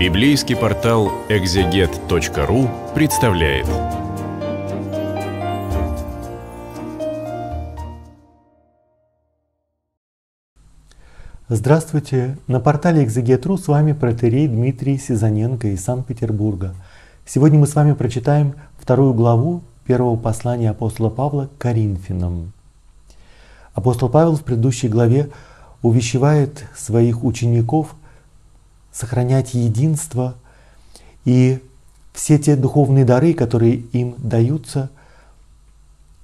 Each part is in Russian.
Библейский портал экзегет.ру представляет. Здравствуйте! На портале Экзегет.ру с вами протерей Дмитрий Сизаненко из Санкт-Петербурга. Сегодня мы с вами прочитаем вторую главу первого послания апостола Павла к Коринфянам. Апостол Павел в предыдущей главе увещевает своих учеников сохранять единство и все те духовные дары, которые им даются,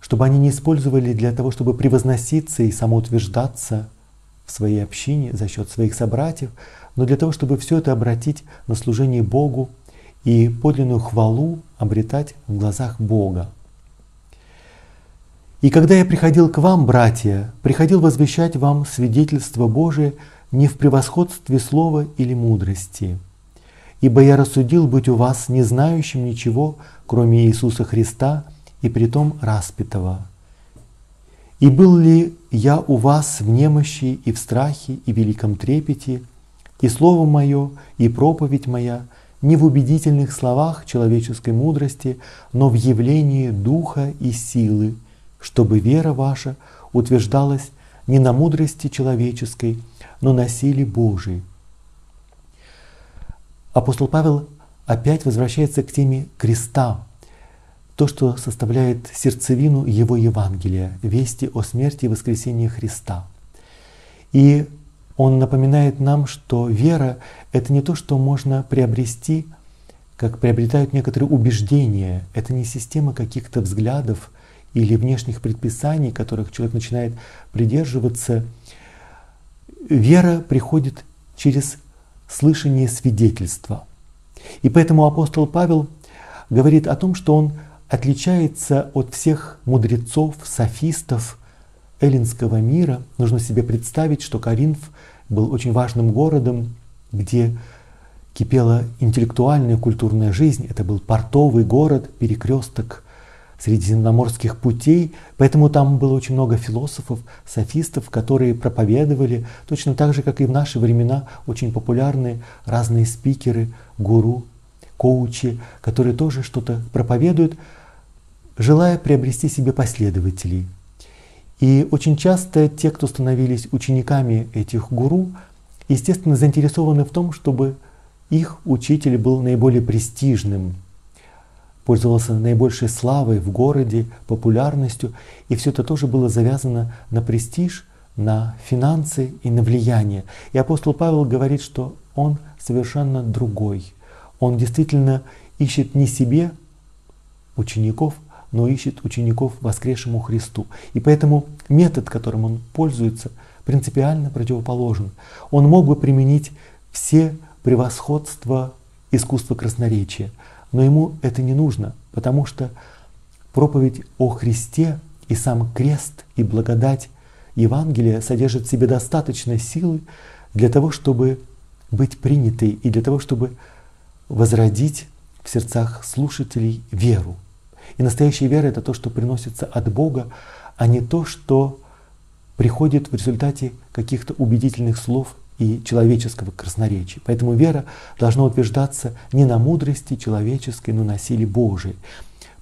чтобы они не использовали для того, чтобы превозноситься и самоутверждаться в своей общине за счет своих собратьев, но для того, чтобы все это обратить на служение Богу и подлинную хвалу обретать в глазах Бога. И когда я приходил к вам, братья, приходил возвещать вам свидетельство Божие не в превосходстве слова или мудрости, ибо я рассудил быть у вас не знающим ничего, кроме Иисуса Христа и притом распятого. И был ли я у вас в немощи и в страхе и великом трепете, и слово мое, и проповедь моя не в убедительных словах человеческой мудрости, но в явлении духа и силы, чтобы вера ваша утверждалась не на мудрости человеческой, но на силе Божией. Апостол Павел опять возвращается к теме креста, то, что составляет сердцевину его Евангелия, вести о смерти и воскресении Христа. И он напоминает нам, что вера — это не то, что можно приобрести, как приобретают некоторые убеждения. Это не система каких-то взглядов или внешних предписаний, которых человек начинает придерживаться. Вера приходит через слышание свидетельства. И поэтому апостол Павел говорит о том, что он отличается от всех мудрецов, софистов эллинского мира. Нужно себе представить, что Коринф был очень важным городом, где кипела интеллектуальная культурная жизнь. Это был портовый город, перекресток средиземноморских путей, поэтому там было очень много философов, софистов, которые проповедовали, точно так же, как и в наши времена, очень популярные разные спикеры, гуру, коучи, которые тоже что-то проповедуют, желая приобрести себе последователей. И очень часто те, кто становились учениками этих гуру, естественно, заинтересованы в том, чтобы их учитель был наиболее престижным, пользовался наибольшей славой в городе, популярностью, и все это тоже было завязано на престиж, на финансы и на влияние. И апостол Павел говорит, что он совершенно другой. Он действительно ищет не себе учеников, но ищет учеников воскресшему Христу. И поэтому метод, которым он пользуется, принципиально противоположен. Он мог бы применить все превосходства искусства красноречия, но ему это не нужно, потому что проповедь о Христе и сам крест и благодать Евангелия содержит в себе достаточно силы для того, чтобы быть принятой и для того, чтобы возродить в сердцах слушателей веру. И настоящая вера — это то, что приносится от Бога, а не то, что приходит в результате каких-то убедительных слов и человеческого красноречия. Поэтому вера должна утверждаться не на мудрости человеческой, но на силе Божией.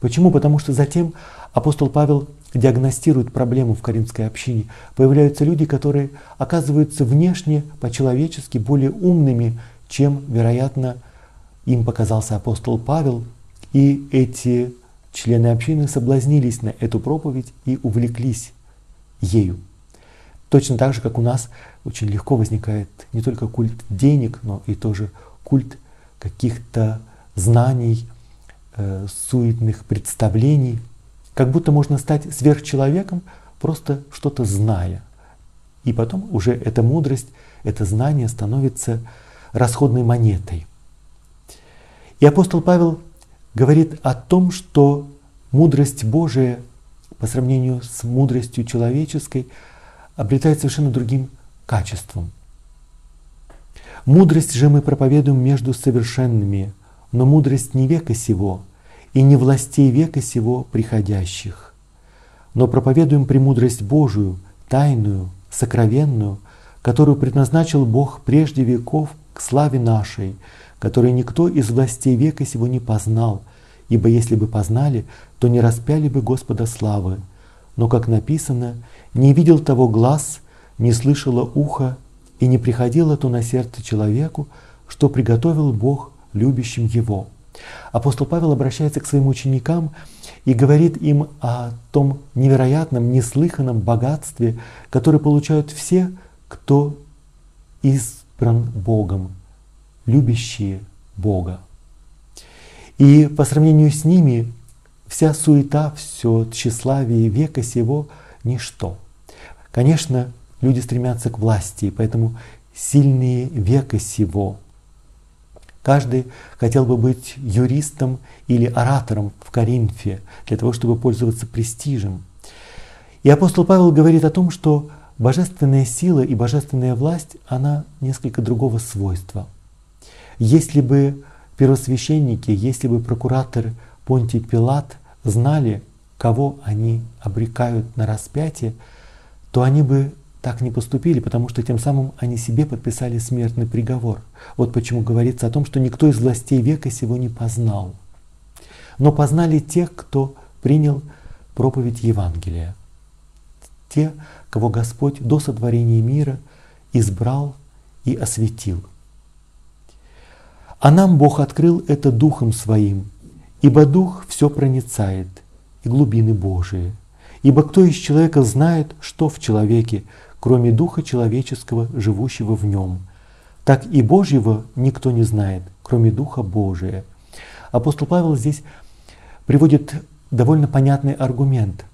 Почему? Потому что затем апостол Павел диагностирует проблему в Каримской общине. Появляются люди, которые оказываются внешне по-человечески более умными, чем, вероятно, им показался апостол Павел. И эти члены общины соблазнились на эту проповедь и увлеклись ею. Точно так же, как у нас очень легко возникает не только культ денег, но и тоже культ каких-то знаний, э, суетных представлений. Как будто можно стать сверхчеловеком, просто что-то зная. И потом уже эта мудрость, это знание становится расходной монетой. И апостол Павел говорит о том, что мудрость Божия по сравнению с мудростью человеческой обретает совершенно другим качеством. Мудрость же мы проповедуем между совершенными, но мудрость не века сего и не властей века сего приходящих. Но проповедуем премудрость Божию, тайную, сокровенную, которую предназначил Бог прежде веков к славе нашей, которой никто из властей века сего не познал, ибо если бы познали, то не распяли бы Господа славы. Но, как написано, не видел того глаз, не слышало ухо, и не приходило то на сердце человеку, что приготовил Бог любящим его. Апостол Павел обращается к своим ученикам и говорит им о том невероятном, неслыханном богатстве, которое получают все, кто избран Богом, любящие Бога. И по сравнению с ними вся суета, все тщеславие века сего – ничто. Конечно, люди стремятся к власти, и поэтому сильные века сего. Каждый хотел бы быть юристом или оратором в Коринфе для того, чтобы пользоваться престижем. И апостол Павел говорит о том, что божественная сила и божественная власть, она несколько другого свойства. Если бы первосвященники, если бы прокуратор Понтий Пилат знали, кого они обрекают на распятие, то они бы так не поступили, потому что тем самым они себе подписали смертный приговор. Вот почему говорится о том, что никто из властей века сего не познал. Но познали тех, кто принял проповедь Евангелия. Те, кого Господь до сотворения мира избрал и осветил. А нам Бог открыл это Духом Своим, ибо Дух все проницает, и глубины Божии. Ибо кто из человека знает, что в человеке, кроме Духа человеческого, живущего в нем? Так и Божьего никто не знает, кроме Духа Божия. Апостол Павел здесь приводит довольно понятный аргумент.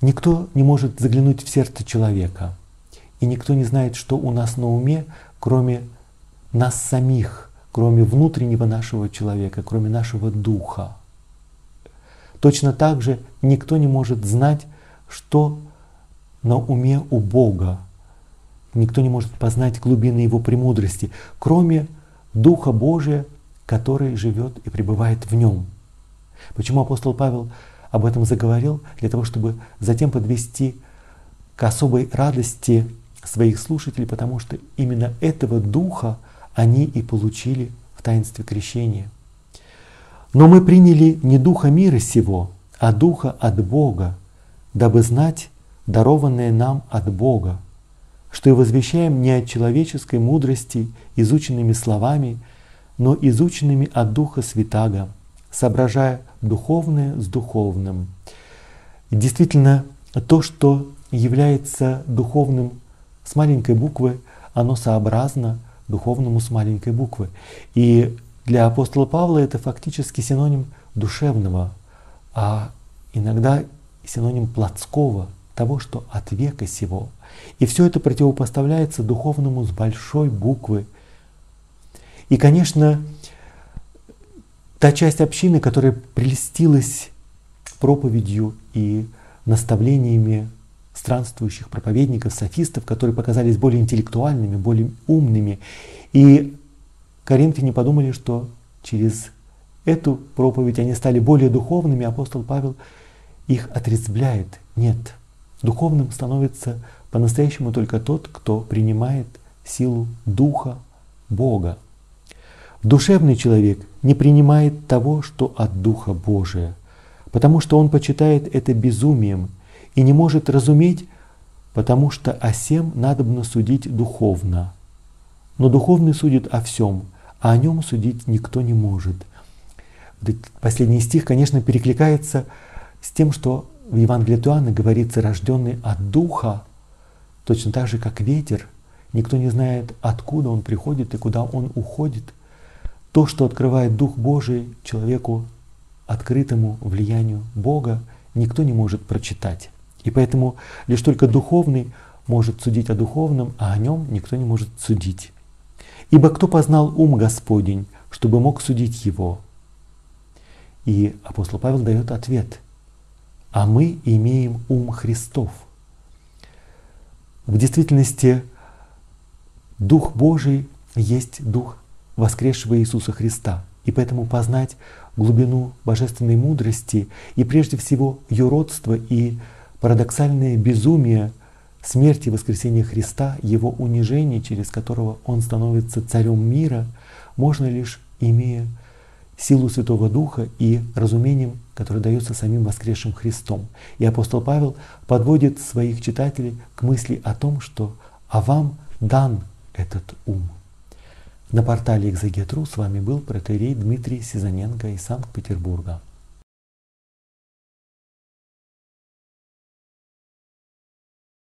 Никто не может заглянуть в сердце человека, и никто не знает, что у нас на уме, кроме нас самих, кроме внутреннего нашего человека, кроме нашего духа. Точно так же никто не может знать, что на уме у Бога. Никто не может познать глубины Его премудрости, кроме Духа Божия, который живет и пребывает в нем. Почему апостол Павел об этом заговорил? Для того, чтобы затем подвести к особой радости своих слушателей, потому что именно этого Духа они и получили в таинстве крещения. Но мы приняли не Духа мира сего, а Духа от Бога, дабы знать дарованное нам от Бога, что и возвещаем не от человеческой мудрости, изученными словами, но изученными от Духа Святаго, соображая духовное с духовным. Действительно, то, что является духовным с маленькой буквы, оно сообразно духовному с маленькой буквы. И для апостола Павла это фактически синоним душевного, а иногда синоним плотского, того, что от века сего. И все это противопоставляется духовному с большой буквы. И, конечно, та часть общины, которая прелестилась проповедью и наставлениями странствующих проповедников, софистов, которые показались более интеллектуальными, более умными. И коринфяне подумали, что через эту проповедь они стали более духовными, апостол Павел их отрезвляет. Нет, духовным становится по-настоящему только тот, кто принимает силу Духа Бога. Душевный человек не принимает того, что от Духа Божия, потому что он почитает это безумием и не может разуметь, потому что о сем надобно судить духовно. Но духовный судит о всем, а о нем судить никто не может. Последний стих, конечно, перекликается с тем, что в Евангелии Туана говорится «рожденный от Духа», точно так же, как ветер. Никто не знает, откуда он приходит и куда он уходит. То, что открывает Дух Божий человеку, открытому влиянию Бога, никто не может прочитать. И поэтому лишь только духовный может судить о духовном, а о нем никто не может судить. Ибо кто познал ум Господень, чтобы мог судить его? И апостол Павел дает ответ. А мы имеем ум Христов. В действительности Дух Божий есть Дух воскресшего Иисуса Христа. И поэтому познать глубину божественной мудрости и прежде всего юродство и парадоксальное безумие смерть и воскресение Христа, Его унижение, через которого Он становится царем мира, можно лишь имея силу Святого Духа и разумением, которое дается самим воскресшим Христом. И апостол Павел подводит своих читателей к мысли о том, что «а вам дан этот ум». На портале Экзегетру с вами был протерей Дмитрий Сизаненко из Санкт-Петербурга.